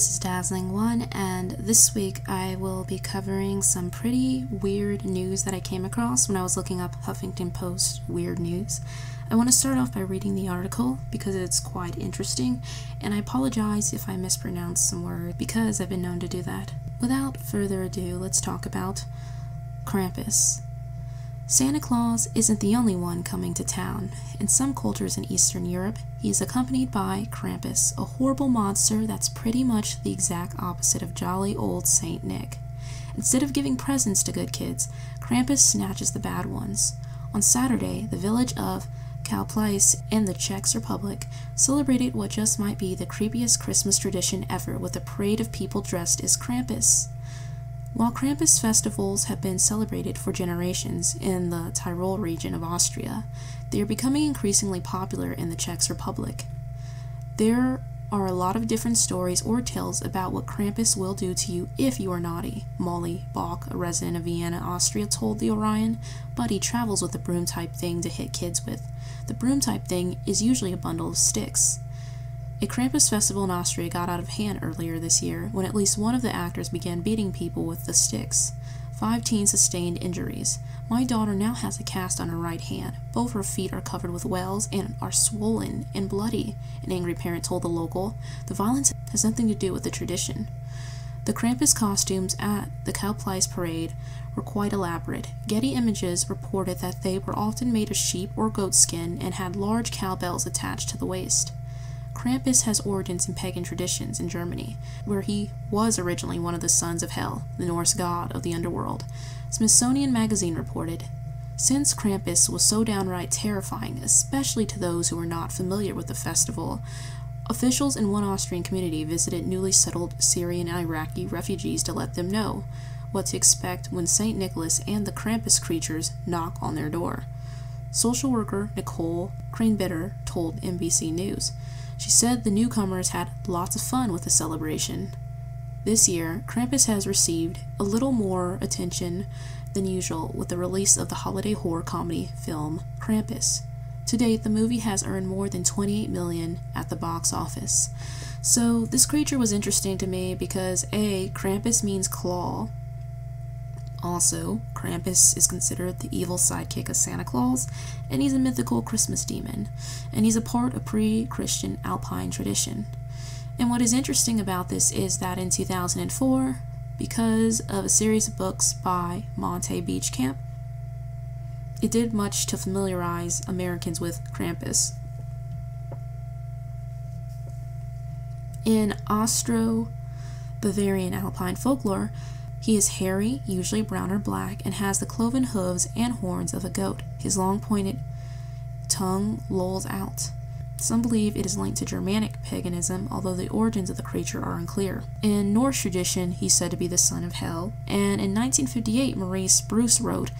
this is Dazzling One, and this week I will be covering some pretty weird news that I came across when I was looking up Huffington Post weird news. I want to start off by reading the article because it's quite interesting, and I apologize if I mispronounce some words because I've been known to do that. Without further ado, let's talk about Krampus. Santa Claus isn't the only one coming to town. In some cultures in Eastern Europe, he is accompanied by Krampus, a horrible monster that's pretty much the exact opposite of jolly old Saint Nick. Instead of giving presents to good kids, Krampus snatches the bad ones. On Saturday, the village of Kalpais in the Czech Republic celebrated what just might be the creepiest Christmas tradition ever with a parade of people dressed as Krampus. While Krampus festivals have been celebrated for generations in the Tyrol region of Austria, they are becoming increasingly popular in the Czech Republic. There are a lot of different stories or tales about what Krampus will do to you if you are naughty, Molly Bach, a resident of Vienna, Austria, told the Orion, but he travels with a broom type thing to hit kids with. The broom type thing is usually a bundle of sticks. A Krampus festival in Austria got out of hand earlier this year when at least one of the actors began beating people with the sticks. Five teens sustained injuries. My daughter now has a cast on her right hand. Both her feet are covered with welts and are swollen and bloody, an angry parent told the local. The violence has nothing to do with the tradition. The Krampus costumes at the Kalpais parade were quite elaborate. Getty Images reported that they were often made of sheep or goat skin and had large cowbells attached to the waist. Krampus has origins in pagan traditions in Germany, where he was originally one of the sons of Hel, the Norse god of the underworld. Smithsonian Magazine reported, Since Krampus was so downright terrifying, especially to those who were not familiar with the festival, officials in one Austrian community visited newly settled Syrian and Iraqi refugees to let them know what to expect when St. Nicholas and the Krampus creatures knock on their door. Social worker Nicole Cranebitter told NBC News. She said the newcomers had lots of fun with the celebration. This year, Krampus has received a little more attention than usual with the release of the holiday horror comedy film Krampus. To date, the movie has earned more than 28 million at the box office. So, this creature was interesting to me because A, Krampus means claw, also, Krampus is considered the evil sidekick of Santa Claus, and he's a mythical Christmas demon, and he's a part of pre Christian Alpine tradition. And what is interesting about this is that in 2004, because of a series of books by Monte Beauchamp, it did much to familiarize Americans with Krampus. In Austro Bavarian Alpine folklore, he is hairy, usually brown or black, and has the cloven hooves and horns of a goat. His long pointed tongue lolls out. Some believe it is linked to Germanic paganism, although the origins of the creature are unclear. In Norse tradition, he's said to be the son of Hel, and in 1958, Maurice Bruce wrote,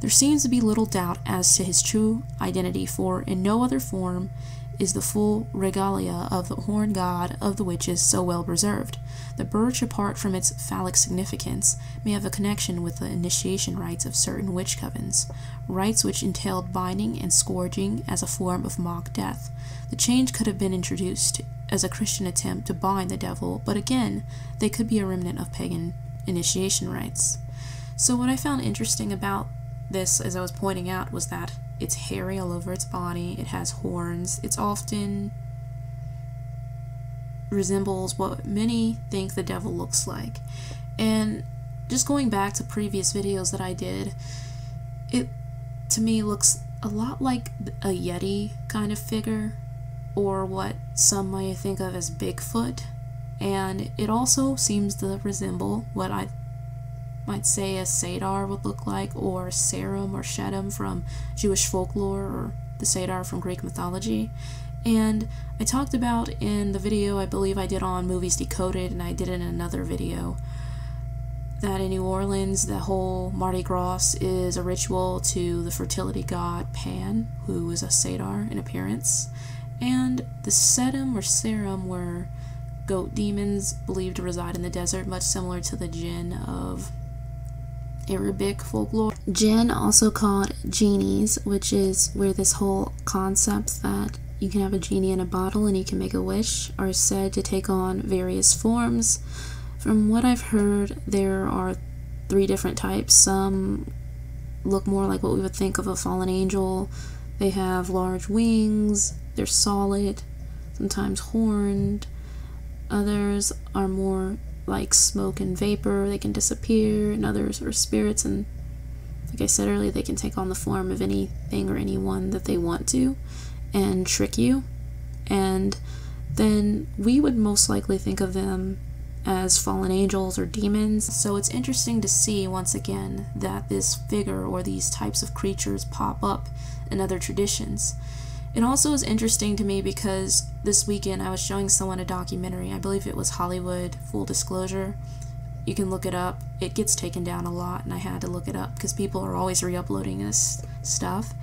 There seems to be little doubt as to his true identity, for in no other form is the full regalia of the horn god of the witches so well preserved. The birch, apart from its phallic significance, may have a connection with the initiation rites of certain witch covens, rites which entailed binding and scourging as a form of mock death. The change could have been introduced as a Christian attempt to bind the devil, but again, they could be a remnant of pagan initiation rites. So, what I found interesting about this, as I was pointing out, was that it's hairy all over its body, it has horns, it's often resembles what many think the devil looks like. And just going back to previous videos that I did, it to me looks a lot like a Yeti kind of figure, or what some might think of as Bigfoot. And it also seems to resemble what I might say a satyr would look like, or Seirim or Shedim from Jewish folklore, or the satyr from Greek mythology. And I talked about in the video I believe I did on Movies Decoded, and I did in another video, that in New Orleans, the whole Mardi Gras is a ritual to the fertility god Pan, who is a satyr in appearance. And the Sedum or Seirim were goat demons believed to reside in the desert, much similar to the Jinn of Arabic folklore. Jinn, also called genies, which is where this whole concept that you can have a genie in a bottle and you can make a wish, are said to take on various forms. From what I've heard, there are three different types. Some look more like what we would think of a fallen angel. They have large wings, they're solid, sometimes horned. Others are more like smoke and vapor, they can disappear, and others are spirits and like I said earlier, they can take on the form of anything or anyone that they want to and trick you. And then we would most likely think of them as fallen angels or demons. So it's interesting to see once again that this figure or these types of creatures pop up in other traditions. It also is interesting to me because this weekend I was showing someone a documentary. I believe it was Hollywood Full Disclosure. You can look it up. It gets taken down a lot, and I had to look it up because people are always re uploading this stuff.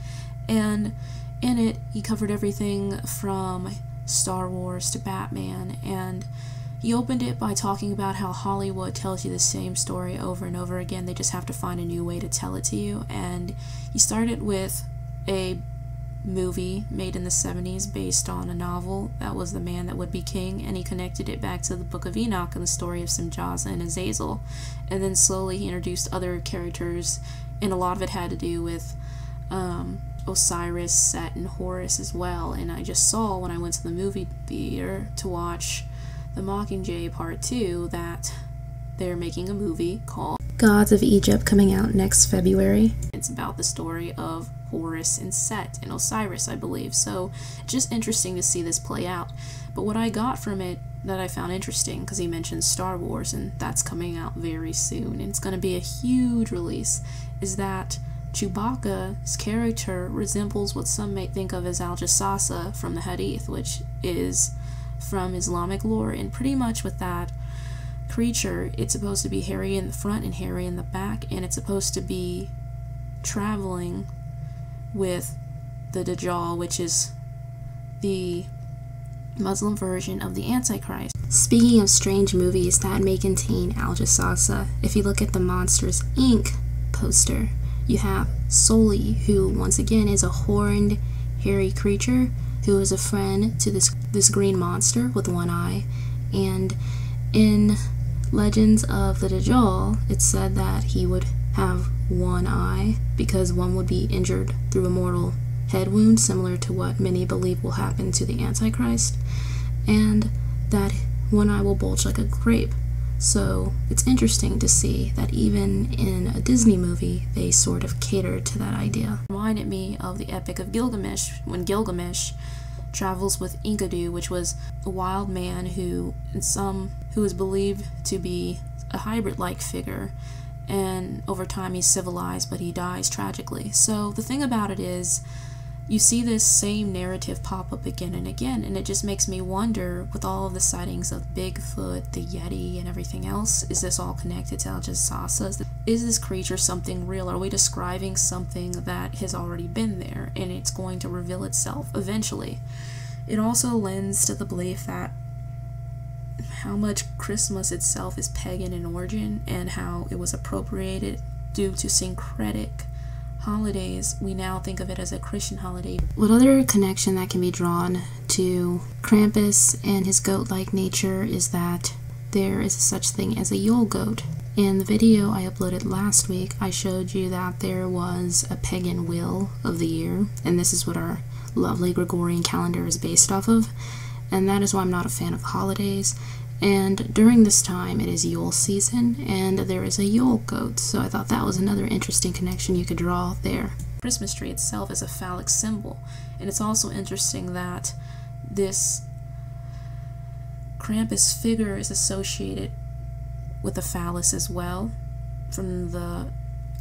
And in it, he covered everything from Star Wars to Batman, and he opened it by talking about how Hollywood tells you the same story over and over again. They just have to find a new way to tell it to you. And he started with a movie made in the 70s based on a novel that was The Man That Would Be King, and he connected it back to the Book of Enoch and the story of Semjaza and Azazel. And then slowly he introduced other characters, and a lot of it had to do with um, Osiris, Set, and Horus as well. And I just saw when I went to the movie theater to watch The Mockingjay Part 2 that they're making a movie called Gods of Egypt coming out next February. It's about the story of Horus and Set and Osiris, I believe. So just interesting to see this play out. But what I got from it that I found interesting, because he mentioned Star Wars and that's coming out very soon, and it's going to be a huge release, is that Chewbacca's character resembles what some may think of as Al Jassasah from the Hadith, which is from Islamic lore, and pretty much with that creature, it's supposed to be hairy in the front and hairy in the back, and it's supposed to be traveling with the Dajjal, which is the Muslim version of the Antichrist. Speaking of strange movies that may contain Al Jassasah, if you look at the Monsters Inc. poster, you have Sulley, who once again is a horned, hairy creature who is a friend to this this green monster with one eye. And in Legends of the Dajjal, it's said that he would have one eye because one would be injured through a mortal head wound, similar to what many believe will happen to the Antichrist, and that one eye will bulge like a grape. So it's interesting to see that even in a Disney movie, they sort of catered to that idea. Reminded me of the Epic of Gilgamesh, when Gilgamesh travels with Enkidu, which was a wild man who, in some, who is believed to be a hybrid-like figure, and over time he's civilized, but he dies tragically. So the thing about it is, you see this same narrative pop up again and again, and it just makes me wonder with all of the sightings of Bigfoot, the Yeti, and everything else, is this all connected to Al Jassasah? Is this creature something real? Are we describing something that has already been there and it's going to reveal itself eventually? It also lends to the belief that how much Christmas itself is pagan in origin and how it was appropriated due to syncretic holidays, we now think of it as a Christian holiday. What other connection that can be drawn to Krampus and his goat like nature is that there is such thing as a Yule goat. In the video I uploaded last week, I showed you that there was a pagan wheel of the year, and this is what our lovely Gregorian calendar is based off of, and that is why I'm not a fan of holidays. And during this time, it is Yule season, and there is a Yule goat, so I thought that was another interesting connection you could draw there. Christmas tree itself is a phallic symbol, and it's also interesting that this Krampus figure is associated with a phallus as well, from the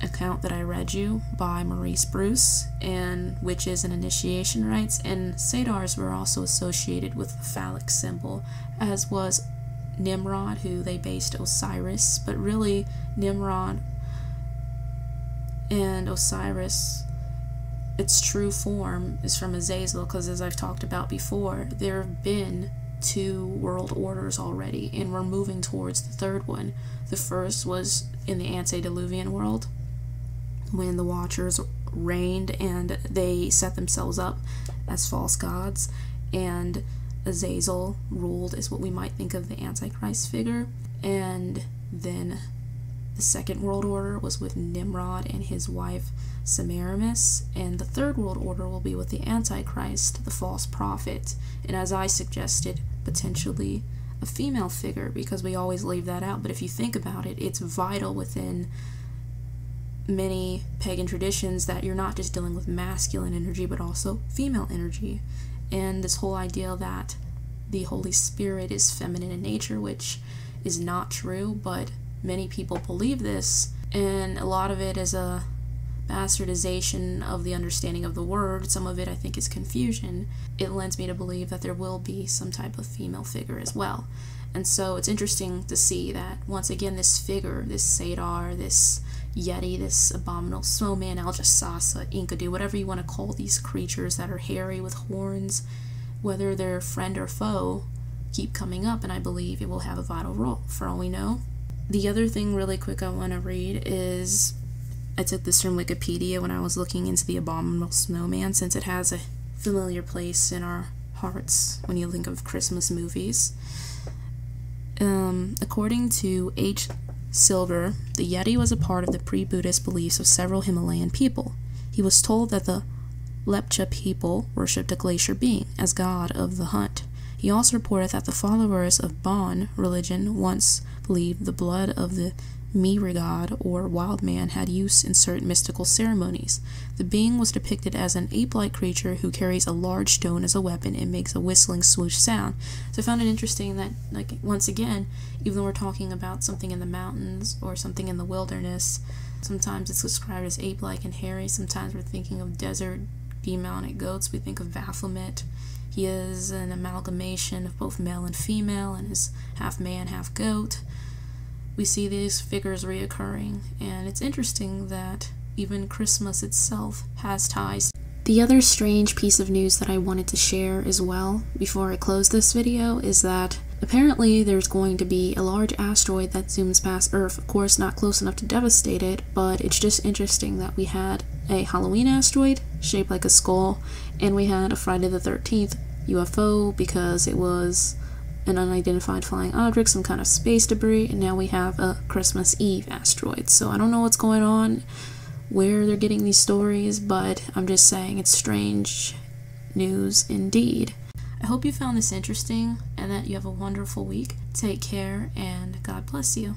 account that I read you by Maurice Bruce, and witches and initiation rites, and satyrs were also associated with the phallic symbol, as was Nimrod, who they based Osiris, but really Nimrod and Osiris, its true form is from Azazel, because as I've talked about before, there have been two world orders already, and we're moving towards the third one. The first was in the antediluvian world, when the Watchers reigned and they set themselves up as false gods, and Azazel ruled is what we might think of the Antichrist figure. And then the Second World Order was with Nimrod and his wife Semiramis, and the Third World Order will be with the Antichrist, the false prophet, and as I suggested, potentially a female figure because we always leave that out. But if you think about it, it's vital within many pagan traditions that you're not just dealing with masculine energy but also female energy. And this whole idea that the Holy Spirit is feminine in nature, which is not true, but many people believe this, and a lot of it is a bastardization of the understanding of the word. Some of it, I think, is confusion. It lends me to believe that there will be some type of female figure as well. And so it's interesting to see that once again, this figure, this satyr, this Yeti, this abominable snowman, Aljassasah, Enkidu, whatever you want to call these creatures that are hairy with horns, whether they're friend or foe, keep coming up, and I believe it will have a vital role for all we know. The other thing, really quick, I want to read is I took this from Wikipedia when I was looking into the abominable snowman, since it has a familiar place in our hearts when you think of Christmas movies. Um, according to H. Siiger, the Yeti was a part of the pre Buddhist beliefs of several Himalayan people. He was told that the Lepcha people worshipped a glacier being as god of the hunt. He also reported that the followers of Bon religion once believed the blood of the Miri god or wild man had use in certain mystical ceremonies. The being was depicted as an ape-like creature who carries a large stone as a weapon and makes a whistling swoosh sound. So I found it interesting that, like, once again, even though we're talking about something in the mountains or something in the wilderness, sometimes it's described as ape-like and hairy. Sometimes we're thinking of desert demonicate goats. We think of Baphomet. He is an amalgamation of both male and female and is half man, half goat we see these figures reoccurring, and it's interesting that even Christmas itself has ties. The other strange piece of news that I wanted to share as well before I close this video is that apparently there's going to be a large asteroid that zooms past Earth. Of course, not close enough to devastate it, but it's just interesting that we had a Halloween asteroid shaped like a skull, and we had a Friday the 13th UFO because it was an unidentified flying object, some kind of space debris, and now we have a Christmas Eve asteroid. So I don't know what's going on, where they're getting these stories, but I'm just saying it's strange news indeed. I hope you found this interesting and that you have a wonderful week. Take care and God bless you.